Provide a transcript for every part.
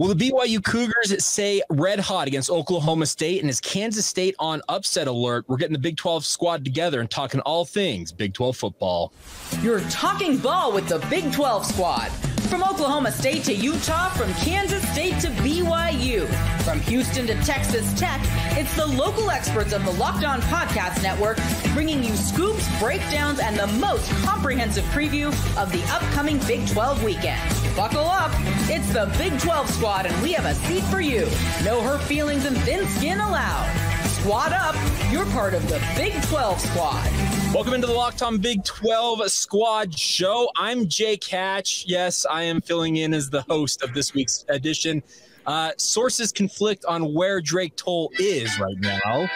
Will the BYU Cougars say red hot against Oklahoma State? And is Kansas State on upset alert? We're getting the Big 12 squad together and talking all things Big 12 football. You're talking ball with the Big 12 squad. From Oklahoma State to Utah, from Kansas State to BYU, from Houston to Texas Tech, it's the local experts of the Locked On Podcast Network bringing you scoops, breakdowns, and the most comprehensive preview of the upcoming Big 12 weekend. Buckle up. It's the Big 12 squad, and we have a seat for you. No hurt feelings and thin skin allowed. Squad up. You're part of the Big 12 squad. Welcome into the Locked On Big 12 Squad Show. I'm Jake Hatch. Yes, I am filling in as the host of this week's edition. Uh, sources conflict on where Drake Toll is right now.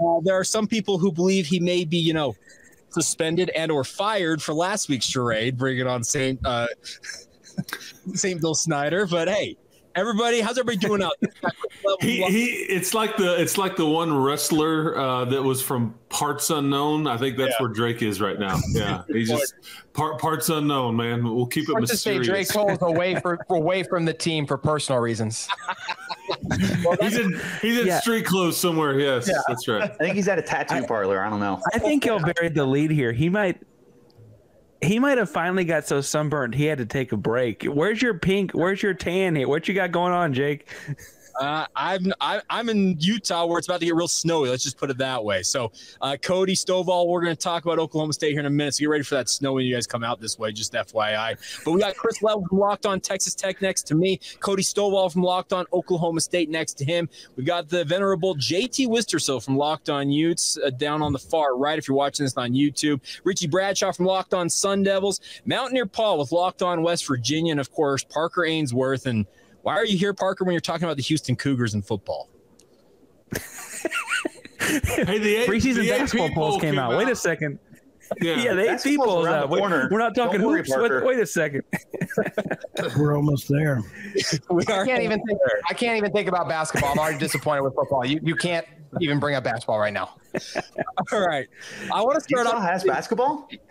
Uh, there are some people who believe he may be, you know, suspended and or fired for last week's charade, bringing on Saint uh, Saint Bill Snyder. But hey, everybody, how's everybody doing out? he, he, it's like the it's like the one wrestler uh, that was from Parts Unknown. I think that's yeah. where Drake is right now. Yeah, he's just part, parts unknown, man. We'll keep it Hard mysterious. To say Drake Toll's away for away from the team for personal reasons. well, he's in he's in yeah. street clothes somewhere. Yes, yeah. that's right. I think he's at a tattoo I, parlor. I don't know. I think he'll bury the lead here. He might he might have finally got so sunburned he had to take a break. Where's your pink? Where's your tan here? What you got going on, Jake? Uh, I'm I'm in Utah where it's about to get real snowy. Let's just put it that way. So, uh, Cody Stovall, we're going to talk about Oklahoma State here in a minute. So get ready for that snow when you guys come out this way. Just FYI. But we got Chris Level from Locked On Texas Tech next to me. Cody Stovall from Locked On Oklahoma State next to him. We got the venerable JT Wistrcill from Locked On Utes uh, down on the far right. If you're watching this on YouTube, Richie Bradshaw from Locked On Sun Devils, Mountaineer Paul with Locked On West Virginia, and of course Parker Ainsworth and why are you here, Parker, when you're talking about the Houston Cougars in football? hey, the preseason the basketball polls came, came out. out. Wait a second. Yeah, yeah the AP polls out. Wait, we're not talking worry, hoops. Wait, wait, a second. we're almost there. we I can't even think. I can't even think about basketball. I'm already disappointed with football. You you can't even bring up basketball right now. All right, I want to start Utah off. Has basketball?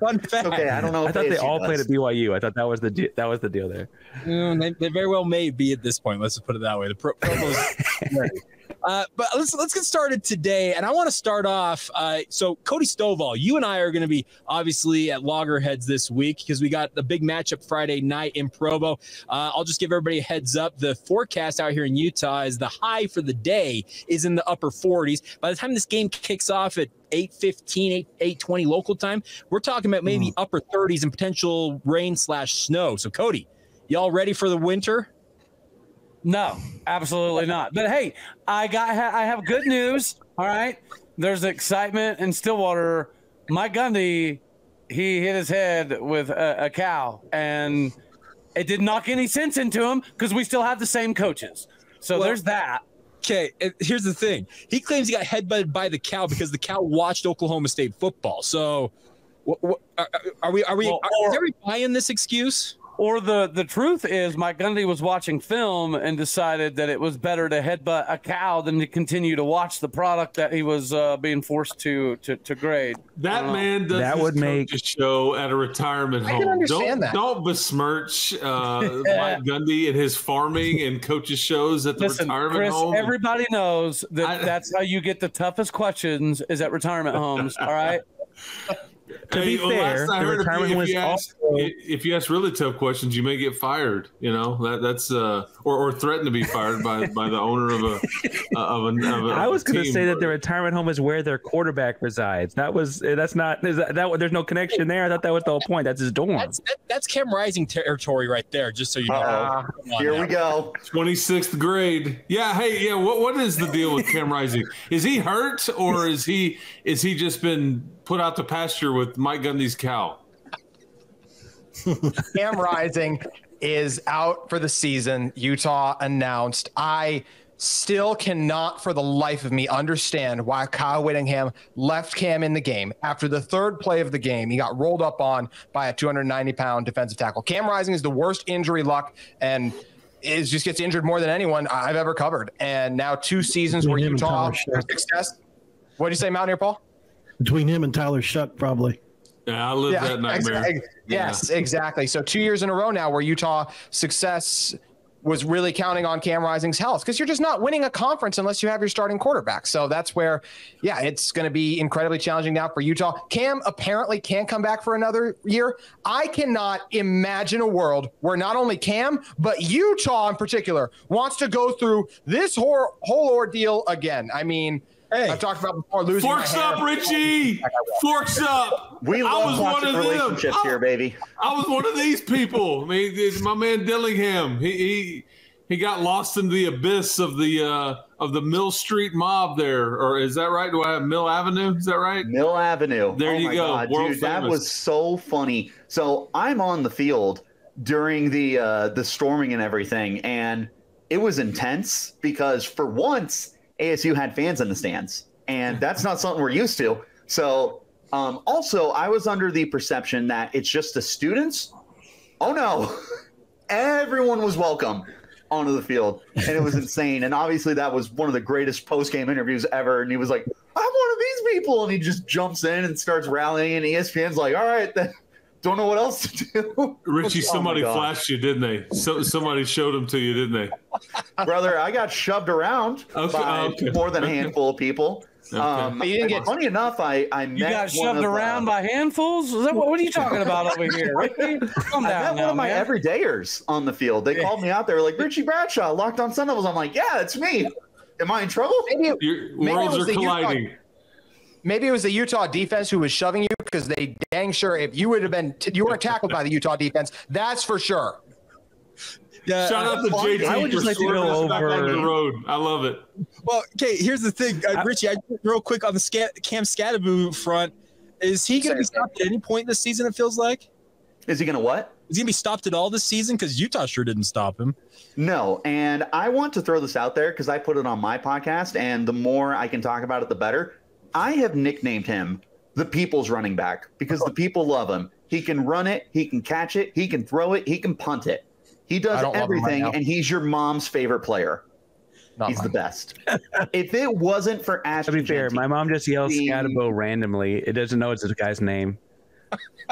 Fun fact. Okay, I don't know. I thought they all played at BYU. I thought that was the that was the deal there. Mm, they, they, very well may be at this point. Let's just put it that way. The pro, promos. Uh, but let's let's get started today, and I want to start off. Uh, so Cody Stovall, you and I are going to be obviously at Loggerheads this week because we got the big matchup Friday night in Provo. Uh, I'll just give everybody a heads up. The forecast out here in Utah is the high for the day is in the upper 40s. By the time this game kicks off at 815 8 820 local time we're talking about maybe mm. upper 30s and potential rain slash snow so cody y'all ready for the winter no absolutely not but hey i got i have good news all right there's excitement in stillwater mike gundy he hit his head with a, a cow and it didn't knock any sense into him because we still have the same coaches so well, there's that Okay, here's the thing. He claims he got headbutted by the cow because the cow watched Oklahoma State football. So, what, what, are, are, we? Are we? Well, are, are we buying this excuse? Or the the truth is, Mike Gundy was watching film and decided that it was better to headbutt a cow than to continue to watch the product that he was uh, being forced to to, to grade. That man does that would make a show at a retirement I home. Can understand don't, that. don't besmirch uh, Mike Gundy and his farming and coaches shows at the Listen, retirement Chris, home. Everybody knows that I, that's how you get the toughest questions is at retirement homes. all right. To hey, be well, fair, the retirement if was you, ask, also if you ask really tough questions, you may get fired. You know that that's uh, or or threaten to be fired by by the owner of a of a. Of a I was going to say that the retirement home is where their quarterback resides. That was that's not is that, that there's no connection there. I thought that was the whole point. That's his dorm. That's that, that's Cam Rising territory right there. Just so you know. Uh, here we go. Twenty sixth grade. Yeah. Hey. Yeah. What what is the deal with Cam Rising? Is he hurt or is he is he just been put out to pasture with Mike Gundy's cow. Cam Rising is out for the season. Utah announced. I still cannot for the life of me understand why Kyle Whittingham left Cam in the game. After the third play of the game, he got rolled up on by a 290 pound defensive tackle. Cam Rising is the worst injury luck and is just gets injured more than anyone I've ever covered. And now two seasons where Utah success. What do you say, Mountaineer Paul? Between him and Tyler Shough, probably. Yeah, I live that nightmare. ex- Yes, exactly. So two years in a row now where Utah success was really counting on Cam Rising's health because you're just not winning a conference unless you have your starting quarterback. So that's where, yeah, it's going to be incredibly challenging now for Utah. Cam apparently can't come back for another year. I cannot imagine a world where not only Cam, but Utah in particular wants to go through this whole, whole ordeal again. I mean, Hey. I've talked about before losing. my Forks up, Richie. Forks up. We I love was one toxic of them. relationships I- here, baby. I was one of these people. I mean, it's my man Dillingham. He he he got lost in the abyss of the uh, of the Mill Street mob there, or is that right? Do I have Mill Avenue? Is that right? Mill Avenue. There oh you my go. God, World dude, that was so funny. So I'm on the field during the uh, the storming and everything, and it was intense because for once ASU had fans in the stands, and that's not something we're used to. So um, also, I was under the perception that it's just the students. Oh no, everyone was welcome onto the field, and it was insane. And obviously, that was one of the greatest post game interviews ever. And he was like, "I'm one of these people," and he just jumps in and starts rallying. And ESPN's like, "All right, then." Don't know what else to do. Richie, Oh somebody God. flashed you, didn't they? So somebody showed them to you, didn't they? brother. I got shoved around Okay, by okay, more than a handful of people. Okay. Um, you didn't get- funny enough, I I met You got one shoved of, around uh, by handfuls? Is that what, what are you talking about over here? Ricky? Calm I met now, one of my man. everydayers on the field. They called me out. They were like, Richie Bradshaw, locked on Sun Devils. I'm like, yeah, it's me. Am I in trouble? Maybe Your Maybe worlds are the Utah- colliding. Maybe it was the Utah defense who was shoving you because they dang sure if you would have been you weren't tackled by the Utah defense, that's for sure. Yeah. Shout out to JT I would just for like to go us back onto the road. I love it. Well, okay. Here's the thing, uh, Richie. I, real quick on the Sca- Cam Skattebo front, is he going to be stopped at any point this season? It feels like Is he gonna what? is he going to be stopped at all this season? Because Utah sure didn't stop him. No, and I want to throw this out there because I put it on my podcast, and the more I can talk about it, the better. I have nicknamed him the people's running back because the people love him. He can run it, he can catch it, he can throw it, he can punt it. He does don't love him right everything, and he's your mom's favorite player. Not he's mine. the best. if it wasn't for To Ashton, be fair, Jeanty- my mom just yells The- Skattebo randomly. It doesn't know it's this guy's name.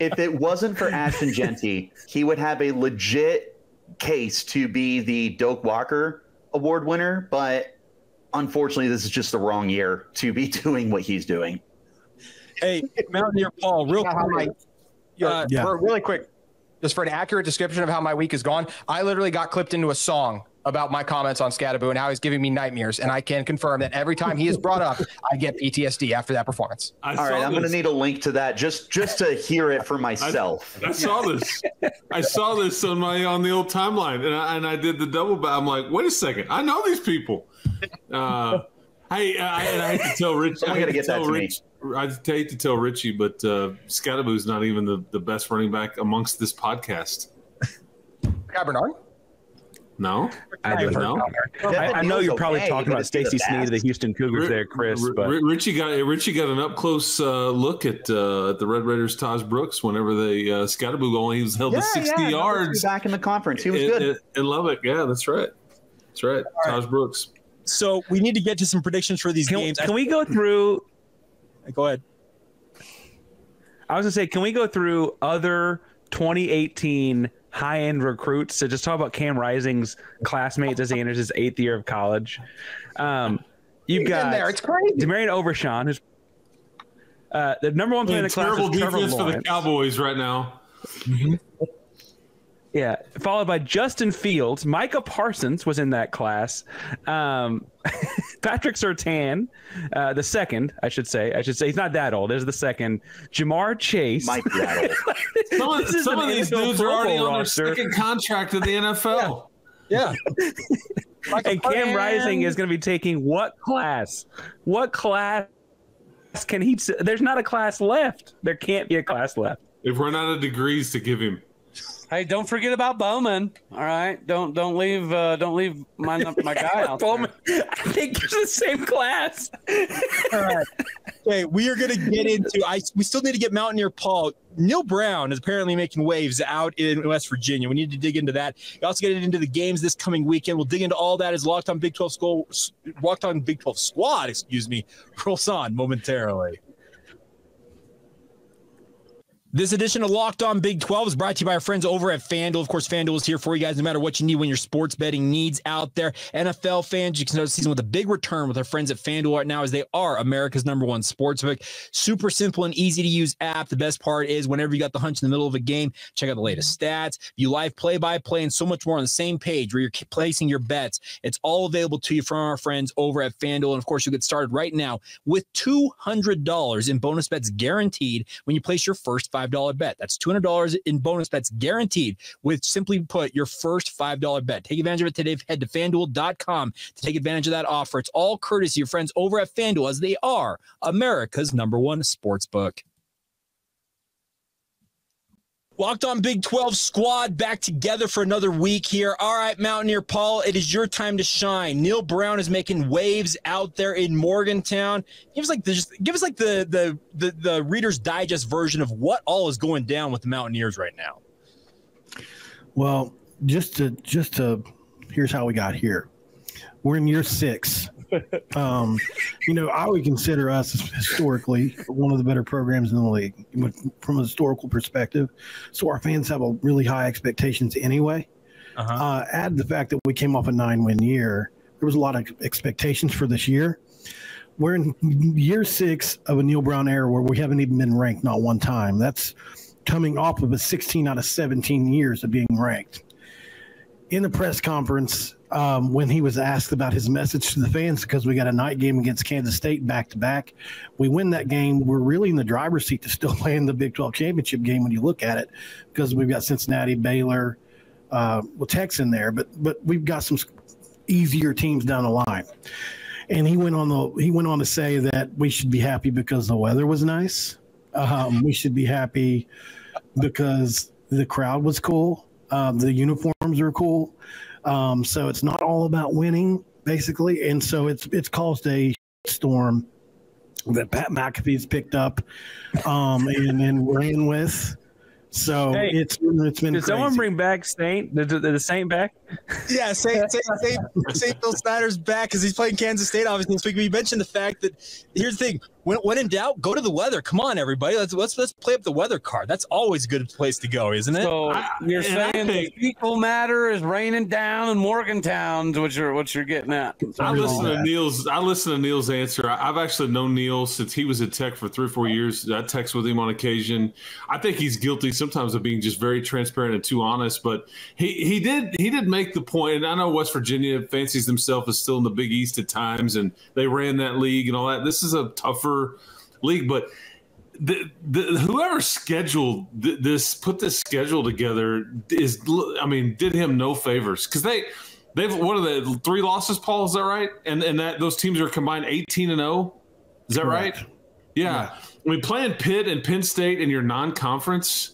if it wasn't for Ashton Jeanty, he would have a legit case to be the Doak Walker Award winner. But unfortunately, this is just the wrong year to be doing what he's doing. Hey, Mountaineer Paul, real How my- quick. Yeah, Uh, Yeah. for- really quick, just for an accurate description of how my week has gone, I literally got clipped into a song about my comments on Skattebo and how he's giving me nightmares. And I can confirm that every time he is brought up, I get PTSD after that performance. I All saw I'm going to need a link to that just just to hear it for myself. I saw this. I saw this on my on the old timeline, and I, and I did the double back. I'm like, wait a second, I know these people. Uh, hey, I, and I hate to tell Rich. I Someone hate gotta get that tell to me. Rich. I hate to tell Richie, but uh, Skattebo's not even the, the best running back amongst this podcast. Guy Bernard? No, I don't no. know. I, I know you're probably okay, talking about Stacy Sneed of the. Houston Cougars there, Chris. R- But R- Richie got Richie got an up close uh, look at uh, at the Red Raiders. Tahj Brooks, whenever they uh, Skattebo only he was held to 60 no, he was yards back in the conference. He was in, good. in, in Lubbock. Yeah, that's right. That's right. Tahj Brooks. So we need to get to some predictions for these can, games. can we go through? Go ahead. I was gonna say, can we go through other 2018 high-end recruits to just talk about Cam Rising's classmates as he enters his eighth year of college? Um, you've He's got in there. It's crazy. DeMarvion Overshown, who's uh, the number one player in the class terrible is Trevor defense for the Cowboys right now. Yeah, followed by Justin Fields. Micah Parsons was in that class. Um, Patrick Surtain, uh, the second, I should say. I should say he's not that old. There's the second. Ja'Marr Chase. Might be that old. Some of, some of these dudes are already Bowl on their second contract with the NFL. Yeah. and Cam Rising is going to be taking what class? What class can he? There's not a class left. There can't be a class left. They've run out of degrees to give him. Hey, don't forget about Bowman. All right, don't don't leave uh, don't leave my my guy out. there. Bowman, I think it's the same class. All right. Okay, we are going to get into. I we still need to get Mountaineer Paul. Neal Brown is apparently making waves out in West Virginia. We need to dig into that. We also get into the games this coming weekend. We'll dig into all that as Locked On Big 12 School, Locked On Big 12 Squad, excuse me, rolls on momentarily. This edition of Locked On Big 12 is brought to you by our friends over at FanDuel. Of course, FanDuel is here for you guys no matter what you need when your sports betting needs out there. NFL fans, you can start the season with a big return with our friends at FanDuel right now as they are America's number one sportsbook. Super simple and easy to use app. The best part is whenever you got the hunch in the middle of a game, check out the latest stats, view live play by play, and so much more on the same page where you're placing your bets. It's all available to you from our friends over at FanDuel. And of course, you get started right now with $200 in bonus bets guaranteed when you place your first $5 bet. That's $200 in bonus bets guaranteed with simply put your first $5 bet. Take advantage of it today. Head to fanduel.com to take advantage of that offer. It's all courtesy of friends over at FanDuel as they are America's number one sports book. Locked on Big 12 squad back together for another week here. All right, Mountaineer Paul, it is your time to shine. Neal Brown is making waves out there in Morgantown. Give us like the just give us like the the the, the Reader's Digest version of what all is going down with the Mountaineers right now. Well, just to just to here's how we got here. We're in year six um, you know, I would consider us historically one of the better programs in the league from a historical perspective. So our fans have a really high expectations anyway. Uh-huh. Uh, add the fact that we came off a nine win year, there was a lot of expectations for this year. We're in year six of a Neal Brown era where we haven't even been ranked not one time. That's coming off of a 16 out of 17 years of being ranked. In the press conference, um, when he was asked about his message to the fans because we got a night game against Kansas State back to back. We win that game. We're really in the driver's seat to still play in the Big 12 championship game when you look at it because we've got Cincinnati, Baylor, uh, well, Tech's in there, but but we've got some easier teams down the line. And he went on the he went on to say that we should be happy because the weather was nice. Um, we should be happy because the crowd was cool. Uh, the uniforms are cool. Um, so it's not all about winning, basically. And so it's it's caused a storm that Pat McAfee's picked up um, and then ran with. So hey, it's it's been. Did crazy. someone bring back Saint? The, the, the Saint back? Yeah, Saint Saint Saint, Saint Bill Snyder's back because he's playing Kansas State. Obviously, this week. We mentioned the fact that here's the thing: when, when in doubt, go to the weather. Come on, everybody. Let's let's let's play up the weather card. That's always a good place to go, isn't it? So I, you're saying think, the equal matter is raining down in Morgantown, what you're what you're getting at. I listen to Neal's. I listen to Neal's answer. I've actually known Neal since he was at Tech for three or four years. I text with him on occasion. I think he's guilty sometimes of being just very transparent and too honest. But he he did he did make the. And I know West Virginia fancies themselves as still in the Big East at times, and they ran that league and all that. This is a tougher league. But the, the, whoever scheduled this, put this schedule together, is I mean, did him no favors because they they've what are the three losses? Paul, is that right? And and that those teams are combined eighteen and zero. Oh? Is that Correct. right? Yeah. yeah. I mean, playing Pitt and Penn State in your non-conference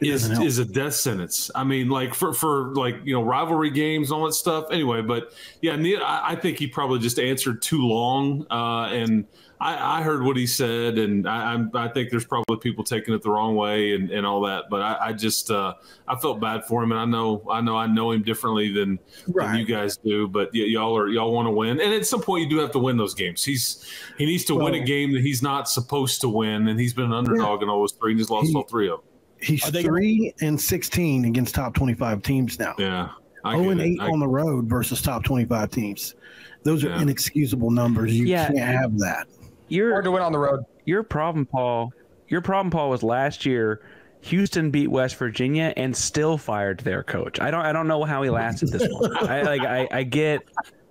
is is a death sentence. I mean, like for for like you know rivalry games and all that stuff. Anyway, but yeah, I, I think he probably just answered too long, uh, and I, I, heard what he said, and I, I, think there's probably people taking it the wrong way and, and all that. But I, I just uh, I felt bad for him, and I know I know I know him differently than, right. than you guys do. But y- y'all are y'all want to win, and at some point you do have to win those games. He's he needs to well, win a game that he's not supposed to win, and he's been an underdog yeah. in all those three, and he's lost he, all three of them. He's three and sixteen against top twenty-five teams now. Yeah. Oh and eight on the road versus top twenty-five teams. Those are yeah. inexcusable numbers. You yeah. can't have that your hard to win on the road. Your problem, Paul. Your problem, Paul, was last year. Houston beat West Virginia and still fired their coach. I don't. I don't know how he lasted this long. I like. I, I get.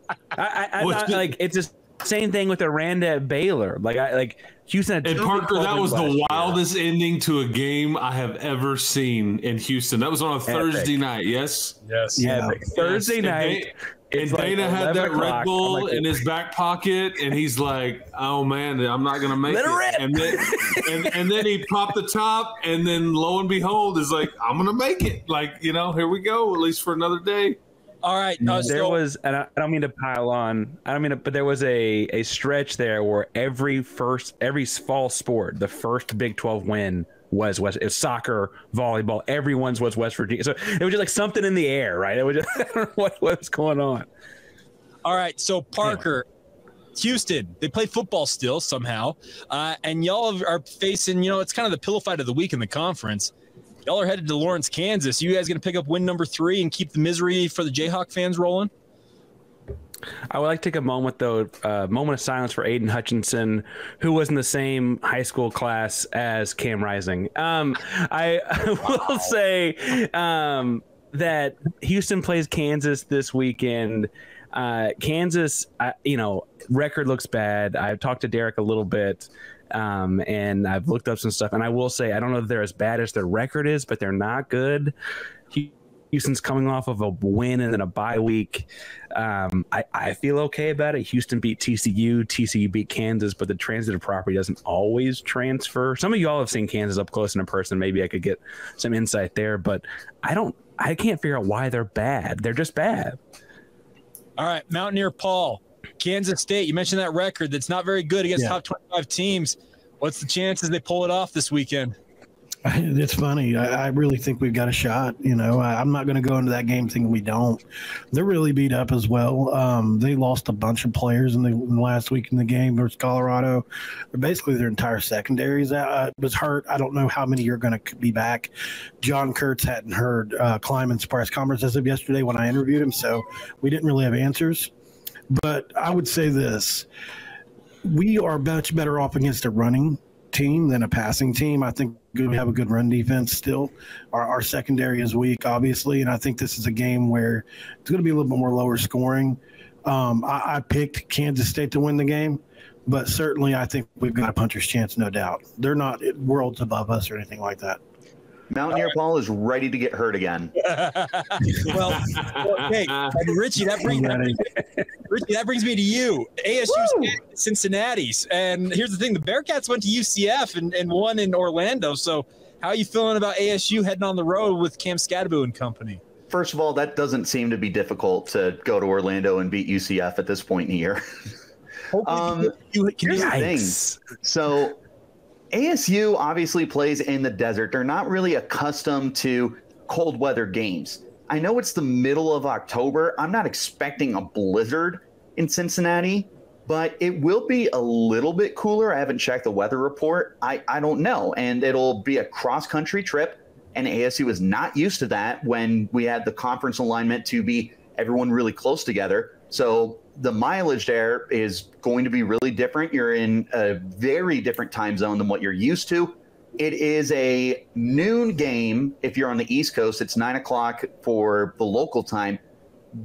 I, I, I, I like. It's the same thing with Aranda at Baylor. Like I like Houston. and Parker, that was the wildest year. ending to a game I have ever seen in Houston. That was on a Thursday night. Yes. Yes. Yeah. Thursday yes. night. It's and Dana had that Red Bull like, in his back pocket, and he's like, "Oh man, I'm not gonna make it." it. And then, and, and then he popped the top, and then lo and behold, is like, "I'm gonna make it." Like you know, here we go, at least for another day. All right. No, there so- was, and I, I, don't mean to pile on. I don't mean to, but there was a a stretch there where every first, every fall sport, the first Big Twelve win was West. It was soccer, volleyball. Everyone's was West Virginia. So it was just like something in the air, right? It was just I don't know what, what was going on. All right, so Parker, Houston, they play football still somehow, uh, and y'all are facing. You know, it's kind of the pillow fight of the week in the conference. Y'all are headed to Lawrence, Kansas. You guys going to pick up win number three and keep the misery for the Jayhawk fans rolling? I would like to take a moment, though, a uh, moment of silence for Aidan Hutchinson, who was in the same high school class as Cam Rising. Um, I, I will say um, that Houston plays Kansas this weekend. Uh, Kansas, uh, you know, record looks bad. I've talked to Derek a little bit, um, and I've looked up some stuff. And I will say, I don't know if they're as bad as their record is, but they're not good. Houston's coming off of a win and then a bye week. Um, I, I feel okay about it. Houston beat TCU, TCU beat Kansas, but the transitive property doesn't always transfer. Some of y'all have seen Kansas up close and in person. Maybe I could get some insight there, but I don't. I can't figure out why they're bad. They're just bad. All right, Mountaineer Paul, Kansas State. You mentioned that record that's not very good against Yeah. top 25 teams. What's the chances they pull it off this weekend? It's funny. I, I really think we've got a shot. You know, I, I'm not going to go into that game thinking we don't. They're really beat up as well. Um, they lost a bunch of players in the, in the last week in the game versus Colorado. Basically, their entire secondaries uh, was hurt. I don't know how many are going to be back. John Kurtz hadn't heard uh, Klieman's press conference as of yesterday when I interviewed him, so we didn't really have answers. But I would say this: we are much better off against a running team than a passing team. I think we have a good run defense still. Our, our secondary is weak, obviously, and I think this is a game where it's going to be a little bit more lower scoring. Um, I, I picked Kansas State to win the game, but certainly I think we've got a puncher's chance, no doubt. They're not worlds above us or anything like that. Mountaineer Paul is ready to get hurt again. well, well, hey, and Richie, that brings that brings- Richie, that brings me to you. ASU Cincinnati's, and here's the thing: the Bearcats went to UCF and, and won in Orlando. So, how are you feeling about ASU heading on the road with Cam Skattebo and company? First of all, that doesn't seem to be difficult to go to Orlando and beat UCF at this point in the year. Um, you, Here's the thing. So ASU obviously plays in the desert. They're not really accustomed to cold weather games. I know it's the middle of October. I'm not expecting a blizzard in Cincinnati, but it will be a little bit cooler. I haven't checked the weather report. I, I don't know. And it'll be a cross country trip. And ASU is not used to that when we had the conference alignment to be everyone really close together. So the mileage there is going to be really different. You're in a very different time zone than what you're used to. It is a noon game. If you're on the East Coast, it's nine o'clock for the local time.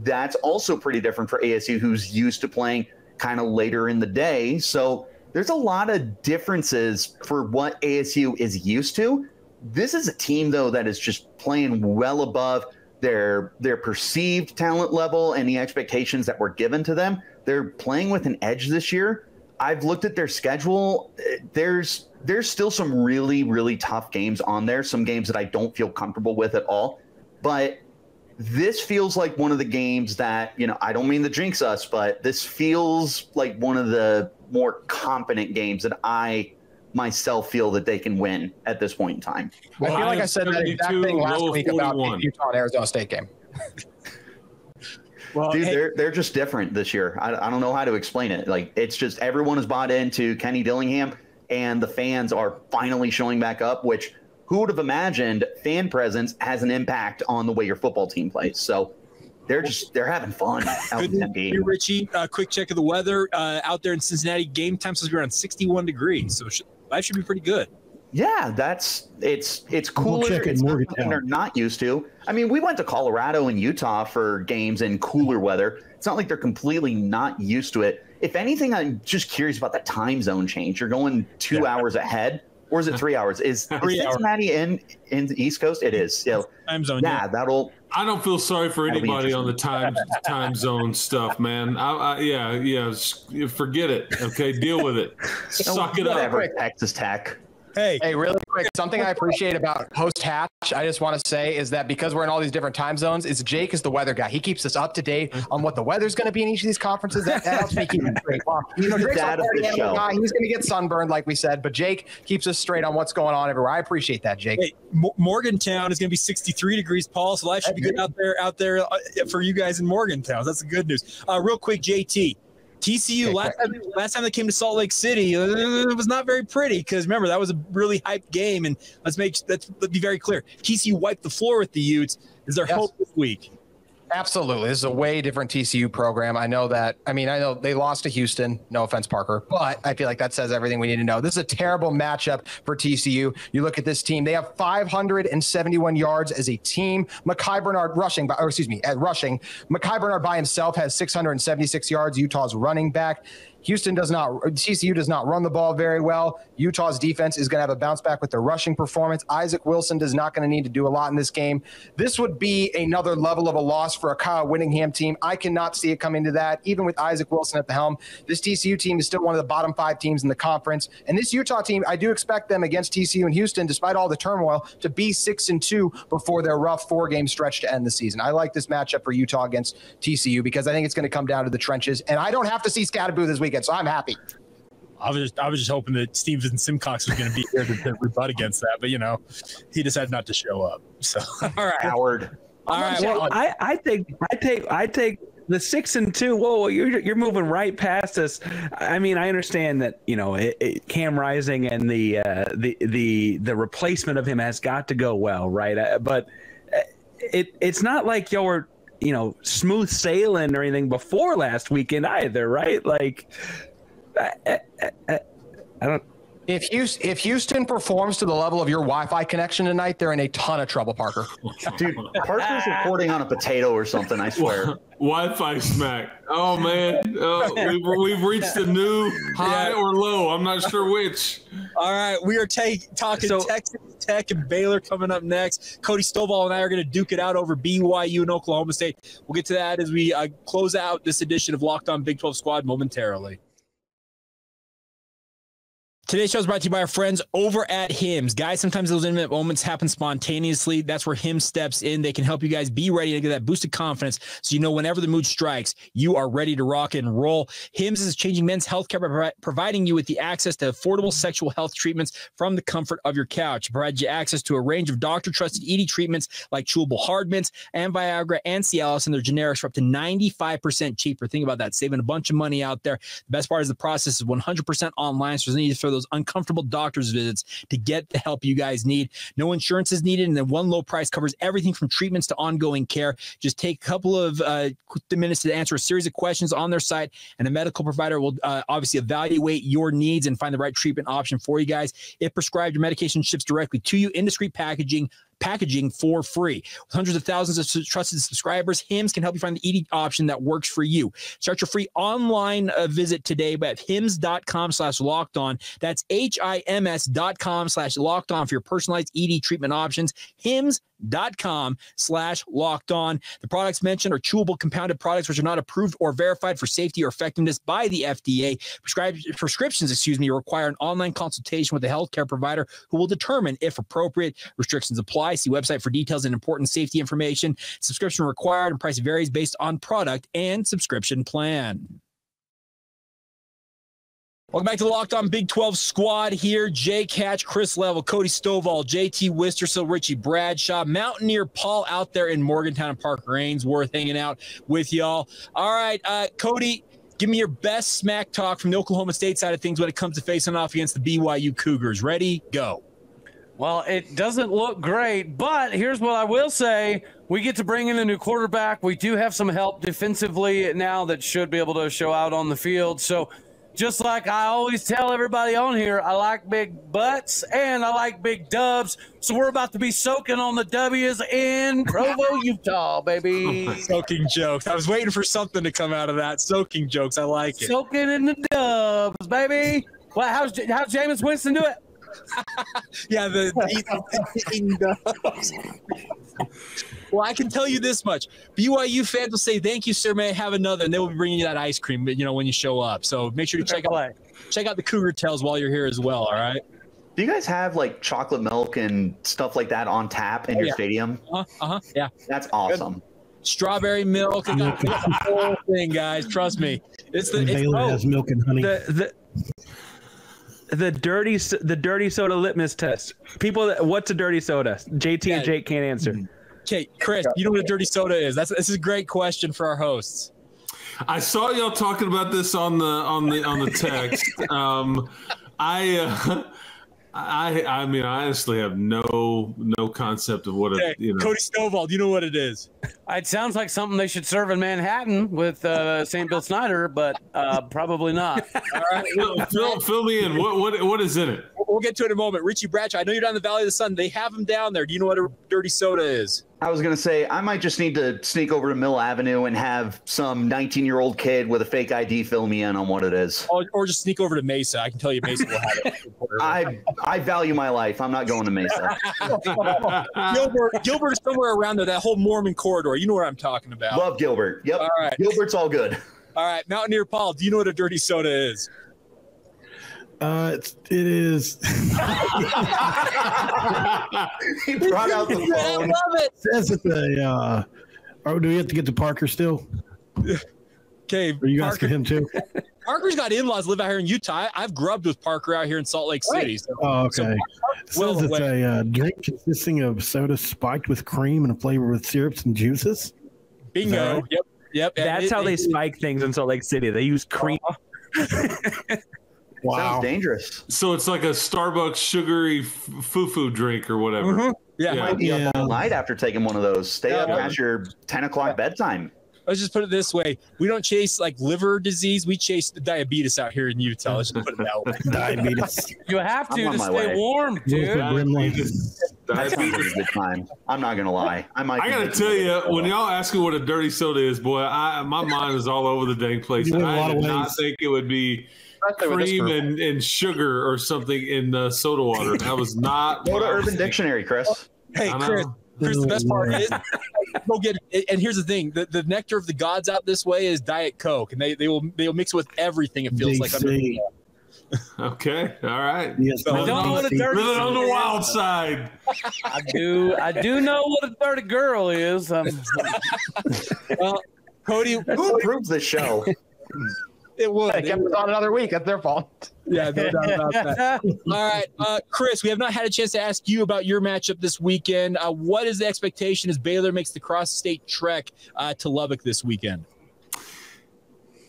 That's also pretty different for ASU, who's used to playing kind of later in the day. So there's a lot of differences for what ASU is used to. This is a team, though, that is just playing well above their their perceived talent level and the expectations that were given to them. They're playing with an edge this year. I've looked at their schedule. There's there's still some really really tough games on there. Some games that I don't feel comfortable with at all. But this feels like one of the games that you know. I don't mean to jinx us, but this feels like one of the more competent games that I myself feel that they can win at this point in time. I feel like I said that exact thing last low week about 41. the Utah and Arizona State game. Well, Dude, hey, they're they're just different this year. I, I don't know how to explain it. Like it's just everyone is bought into Kenny Dillingham, and the fans are finally showing back up. Which who would have imagined fan presence has an impact on the way your football team plays? So they're just they're having fun out good in news that game. Richie. Uh, quick check of the weather uh, out there in Cincinnati. Game time supposed to be around 61 degrees, so sh- that should be pretty good. Yeah, that's it's it's We'll cooler. check it it's in not Morgantown. something they're not used to. I mean, we went to Colorado and Utah for games in cooler weather. It's not like they're completely not used to it. If anything, I'm just curious about the time zone change. You're going two hours ahead, or is it three hours? Is, is Three hours. Cincinnati in in the East Coast? It is. So Time zone. yeah, that'll I don't feel sorry for anybody on the time time zone stuff, man. I, I, yeah, yeah. Forget it. Okay, deal with it. Suck it up. Texas Tech. Hey, Hey, really quick, something I appreciate about host Hatch, I just want to say is that because we're in all these different time zones, is Jake is the weather guy. He keeps us up to date on what the weather's going to be in each of these conferences. That, that helps me keep it straight. Well, you know, Drake's Dad of the show. guy. He's going to get sunburned, like we said, but Jake keeps us straight on what's going on everywhere. I appreciate that, Jake. Hey, Mo- Morgantown is going to be 63 degrees, Paul. So life should be good out there, out there uh, for you guys in Morgantown. That's the good news. Uh, real quick, JT, TCU last time, last time they came to Salt Lake City, uh, it was not very pretty because remember that was a really hyped game, and let's make let's, let's be very clear. TCU wiped the floor with the Utes. Is there yes. hope this week? Absolutely. This is a way different TCU program. I know that. I mean, I know they lost to Houston. No offense, Parker, but I feel like that says everything we need to know. This is a terrible matchup for TCU. You look at this team, they have 571 yards as a team. Micah Bernard rushing, or excuse me, at rushing. Micah Bernard by himself has 676 yards. Utah's running back. Houston does not, TCU does not run the ball very well. Utah's defense is going to have a bounce back with their rushing performance. Isaac Wilson is not going to need to do a lot in this game. This would be another level of a loss for a Kyle Whittingham team. I cannot see it coming to that, even with Isaac Wilson at the helm. This TCU team is still one of the bottom five teams in the conference. And this Utah team, I do expect them against TCU and Houston, despite all the turmoil, to be six and two before their rough four game stretch to end the season. I like this matchup for Utah against TCU because I think it's going to come down to the trenches. And I don't have to see Skattebo this week weekend, so I'm happy. I was just, I was just hoping that Steven Simcox was going to be here to, to, rebut against that, but you know, he decided not to show up. So all right, Howard. All right, well, I, I think I take I take the six and two. Whoa, you're you're moving right past us. I mean, I understand that you know it, it, Cam Rising and the uh, the the the replacement of him has got to go well, right? Uh, but uh, it it's not like y'all were you know smooth sailing or anything before last weekend either, right? Like, I, I, I, I don't. If Houston, if Houston performs to the level of your Wi-Fi connection tonight, they're in a ton of trouble, Parker. Dude, Parker's recording on a potato or something. I swear. Wi-Fi smack. Oh man, uh, we've, we've reached a new high yeah. or low. I'm not sure which. All right, we are take, talking so, Texas Tech and Baylor coming up next. Cody Stovall and I are going to duke it out over BYU and Oklahoma State. We'll get to that as we uh, close out this edition of Locked On Big 12 Squad momentarily. Today's show is brought to you by our friends over at Hims. Guys, sometimes those intimate moments happen spontaneously. That's where Hims steps in. They can help you guys be ready to get that boosted confidence so you know whenever the mood strikes, you are ready to rock and roll. Hims is changing men's healthcare by providing you with the access to affordable sexual health treatments from the comfort of your couch. It provides you access to a range of doctor trusted ED treatments like chewable hard mints and Viagra and Cialis and their generics for up to 95% cheaper. Think about that, saving a bunch of money out there. The best part is the process is 100% online, so there's no need to throw those uncomfortable doctor's visits to get the help you guys need. No insurance is needed, and then one low price covers everything from treatments to ongoing care. Just take a couple of uh, minutes to answer a series of questions on their site, and a medical provider will uh, obviously evaluate your needs and find the right treatment option for you guys. If prescribed, your medication ships directly to you in discreet packaging packaging for free. With hundreds of thousands of trusted subscribers, Hims can help you find the eating option that works for you. Start your free online uh, visit today at hims.com slash locked on. That's H-I-M-S dot com slash locked on for your personalized ED treatment options. Hims.com slash locked on. The products mentioned are chewable compounded products which are not approved or verified for safety or effectiveness by the FDA. Prescribed prescriptions, excuse me, require an online consultation with a healthcare provider who will determine if appropriate. Restrictions apply apply. See website for details and important safety information. Subscription required and price varies based on product and subscription plan. Welcome back to the Locked On Big 12 squad here. Jake Hatch, Chris Level, Cody Stovall, JT Wistrcill, Richie Bradshaw, Mountaineer Paul out there in Morgantown and Parker Ainsworth hanging out with y'all. All right, uh, Cody, give me your best smack talk from the Oklahoma State side of things when it comes to facing off against the BYU Cougars. Ready? Go. Well, it doesn't look great, but here's what I will say. We get to bring in a new quarterback. We do have some help defensively now that should be able to show out on the field. So, just like I always tell everybody on here, I like big butts and I like big dubs. So, we're about to be soaking on the W's in Provo, Utah, baby. soaking jokes. I was waiting for something to come out of that. Soaking jokes. I like it. Soaking in the dubs, baby. Well, how's, how's Jameis Winston do it? Yeah, the, well, I can tell you this much: BYU fans will say, "Thank you, sir. May I have another?" And they will be bringing you that ice cream, but you know, when you show up. So make sure to check out check out the Cougar Tails while you're here as well. All right. Do you guys have like chocolate milk and stuff like that on tap in oh, your yeah. stadium? Uh huh. Yeah. That's awesome. Good. Strawberry milk, the whole thing, guys. Trust me. It's the it's, oh, has milk and honey. The, the, the dirty the dirty soda litmus test. People, what's a dirty soda? JT yeah. and Jake can't answer. Okay, Chris, you know what a dirty soda is? That's this is a great question for our hosts. I saw y'all talking about this on the on the on the text. Um, I. Uh, I I mean I honestly have no no concept of what it Hey, you know. Cody Stovall, do you know what it is? It sounds like something they should serve in Manhattan with uh, St. Bill Snyder, but uh, probably not. fill, fill, fill me in. What what what is in it? We'll get to it in a moment. Richie Bradshaw, I know you're down in the Valley of the Sun. They have them down there. Do you know what a dirty soda is? I was gonna say I might just need to sneak over to Mill Avenue and have some 19 year old kid with a fake ID fill me in on what it is. Or, or just sneak over to Mesa. I can tell you Mesa will have it. I I value my life. I'm not going to Mesa. Gilbert, Gilbert is somewhere around there. That whole Mormon corridor. You know what I'm talking about. Love Gilbert. Yep. All right. Gilbert's all good. All right, Mountaineer Paul, do you know what a dirty soda is? Uh, it's, it is. he brought out the phone. it. says that the. Uh, oh, do we have to get to Parker still? Okay, Are you Parker, asking him too? Parker's got in-laws live out here in Utah. I, have grubbed with Parker out here in Salt Lake City. So, Oh, so okay. It well says it's aware. a uh, drink consisting of soda spiked with cream and flavored with syrups and juices. bingo. right? Yep, yep. That's It- how they it- spike things in Salt Lake City. They use cream. Sounds dangerous. So it's like a Starbucks sugary foo foo drink or whatever. Mhm. Yeah. Yeah. Might be Yeah. up all night after taking one of those. Stay up Yeah. past your 10 o'clock bedtime. Let's just put it this way: we don't chase like liver disease. We chase the diabetes out here in Utah. Let's just put it that way. Diabetes. You have to to stay way. warm, dude. Brimley. That sounds like a good time. I'm not gonna lie. I might. I gotta tell you, when y'all ask me what a dirty soda is, boy, I my mind is all over the dang place. I went a I lot did of not think it would be Especially with this cream and, and sugar or something in uh, soda water. That was not. Go to what I Urban thinking. Dictionary, Chris. Hey, Chris. Chris, the best part is go get it. And here's the thing: the, the nectar of the gods out this way is Diet Coke, and they they will they will mix with everything. It feels like under Okay, all right. Yes, I don't know what a dirty Living on the wild is. side. I do. I do know what a dirty girl is. Um, well, Cody. Who approves the show? It would. They kept us on another week. That's their fault. Yeah, no doubt about that. All right, uh, Chris, we have not had a chance to ask you about your matchup this weekend. Uh, what is the expectation as Baylor makes the cross-state trek uh, to Lubbock this weekend?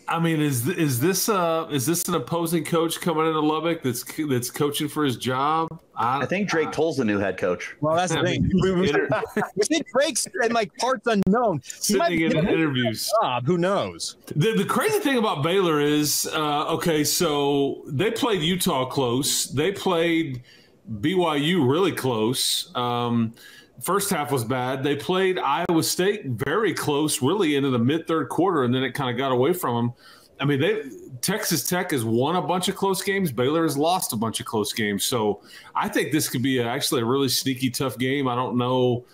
I mean, is is this uh is this an opposing coach coming into Lubbock that's that's coaching for his job? I think Drake Toll's the new head coach. Well, that's the I thing. mean, We, we, inter- think Drake's in like parts unknown. Sitting in interviews. job. Who knows? The, the crazy thing about Baylor is, uh, okay, so they played Utah close. They played BYU really close. Um, first half was bad. They played Iowa State very close, really into the mid third quarter, and then it kind of got away from them. I mean, they Texas Tech has won a bunch of close games. Baylor has lost a bunch of close games. So I think this could be a, actually a really sneaky, tough game. I don't know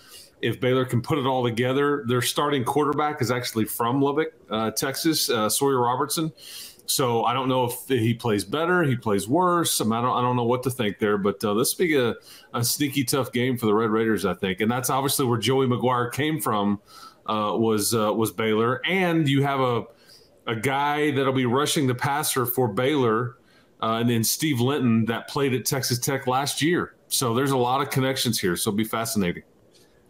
if Baylor can put it all together. Their starting quarterback is actually from Lubbock, uh, Texas, uh, Sawyer Robertson. So I don't know if he plays better, he plays worse. I, mean, I don't, I don't know what to think there, but uh, this will be a, a sneaky tough game for the Red Raiders, I think, and that's obviously where Joey McGuire came from. Uh, was uh, was Baylor, and you have a a guy that'll be rushing the passer for Baylor, uh, and then Steve Linton that played at Texas Tech last year. So there's a lot of connections here. So it'll be fascinating.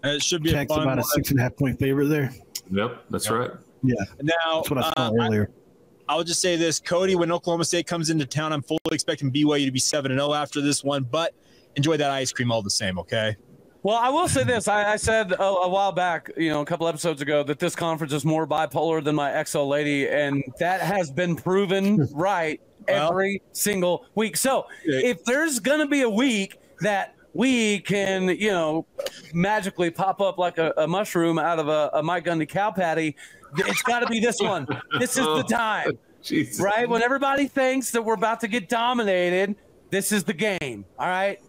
Uh, It should be Tech's a fun about a six and a half point favorite there. Yep, that's right. Yeah, Now, that's what I saw uh, earlier. I'll just say this, Cody. When Oklahoma State comes into town, I'm fully expecting BYU to be seven and zero after this one, but enjoy that ice cream all the same. Okay. Well, I will say this. I, I said a, a while back, you know, a couple episodes ago, that this conference is more bipolar than my XO lady, and that has been proven right Well- every single week. So if there's going to be a week that we can, you know, magically pop up like a, a mushroom out of a, a Mike Gundy cow patty, it's got to be this one. This is the time, Jesus. right? When everybody thinks that we're about to get dominated, this is the game. All right.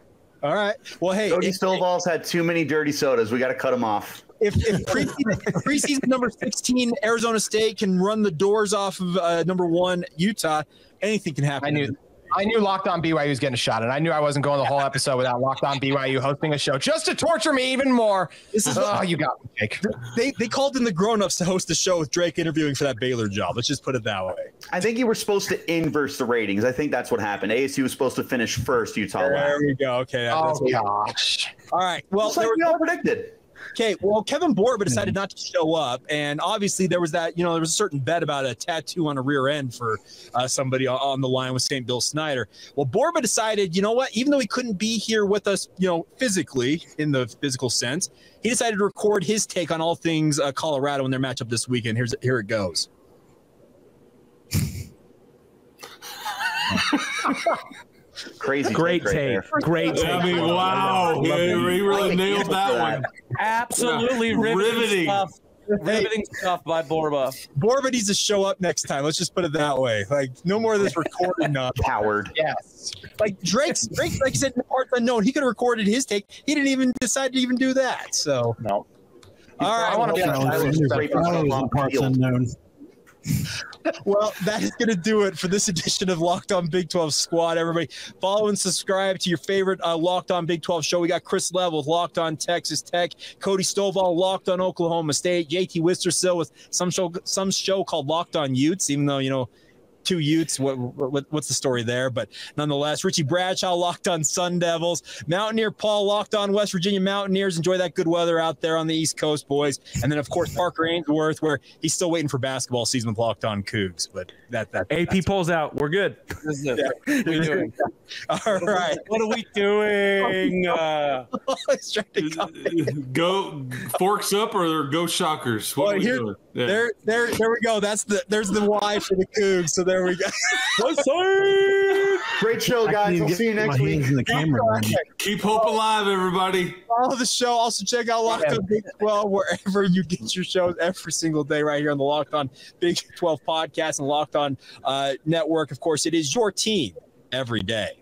All right. Well, hey, Cody if, Stovall's had too many dirty sodas. We got to cut him off. if, if preseason, if preseason number 16 Arizona State can run the doors off of uh, number one Utah, anything can happen. I knew I knew Locked On BYU was getting a shot, and I knew I wasn't going the whole episode without Locked On BYU hosting a show just to torture me even more. This is oh, you got me, Jake. they they called in the grown-ups to host the show with Drake interviewing for that Baylor job. Let's just put it that way. I think you were supposed to inverse the ratings. I think that's what happened. ASU was supposed to finish first, Utah There last. we go. Okay. Oh gosh. all right. Well, Just like were- we all predicted. Okay, well, Kevin Borba decided not to show up, and obviously there was that. You know, there was a certain bet about a tattoo on a rear end for uh, somebody on the line with St. Bill Snyder. Well, Borba decided, you know what? Even though he couldn't be here with us, you know, physically in the physical sense, he decided to record his take on all things uh, Colorado in their matchup this weekend. Here's here it goes. Crazy. Great right take. there. Great take. I mean, wow. Love Yeah, he really nailed that one. Absolutely Yeah. riveting, Riveting. stuff. Riveting stuff by Borba. Borba needs to show up next time. Let's just put it that way. Like, no more of this recording nonsense. Coward. Yes. Like Drake's, Drake, like I said, in parts unknown, he could have recorded his take. He didn't even decide to even do that. So, No. all right. I want to be on was Tyler in straight I from was in the parts field. unknown. Well, that is going to do it for this edition of Locked On Big 12 Squad. Everybody, follow and subscribe to your favorite uh, Locked On Big 12 show. We got Chris Level with Locked On Texas Tech, Cody Stovall, Locked On Oklahoma State, JT Wistrcill with some show, some show called Locked On Utes, even though, you know, two Utes. What, what what's the story there? But nonetheless, Richie Bradshaw locked on Sun Devils, Mountaineer Paul locked on West Virginia Mountaineers. Enjoy that good weather out there on the East Coast, boys. And then of course Parker Ainsworth, where he's still waiting for basketball season with locked on Cougs. But that that AP pulls out. We're good. This is it. What are we doing? all right. What are we doing? Uh, He's trying to come- Go forks up or go shockers. What Well, are we here- doing? Yeah. There, there, there we go. That's the there's the Y for the Cougs. So there we go. Great show, guys. We'll get see you next week. in the camera. ready. Keep hope alive, everybody. Follow the show. Also check out Locked On Big 12 wherever you get your shows every single day right here on the Locked On Big 12 podcast and Locked On uh, Network. Of course, it is your team every day.